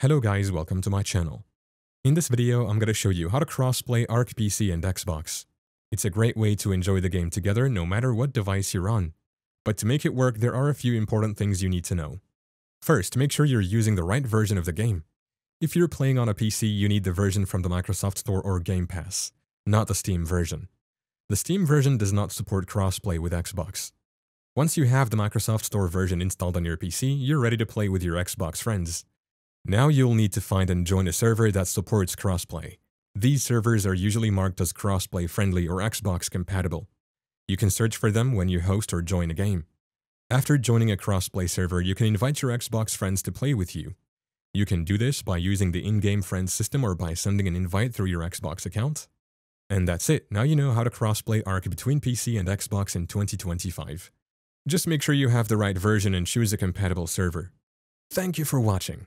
Hello guys, welcome to my channel. In this video, I'm gonna show you how to crossplay Ark PC and Xbox. It's a great way to enjoy the game together no matter what device you're on. But to make it work, there are a few important things you need to know. First, make sure you're using the right version of the game. If you're playing on a PC, you need the version from the Microsoft Store or Game Pass, not the Steam version. The Steam version does not support crossplay with Xbox. Once you have the Microsoft Store version installed on your PC, you're ready to play with your Xbox friends. Now you'll need to find and join a server that supports crossplay. These servers are usually marked as crossplay friendly or Xbox compatible. You can search for them when you host or join a game. After joining a crossplay server, you can invite your Xbox friends to play with you. You can do this by using the in-game friends system or by sending an invite through your Xbox account. And that's it, now you know how to crossplay Ark between PC and Xbox in 2025. Just make sure you have the right version and choose a compatible server. Thank you for watching.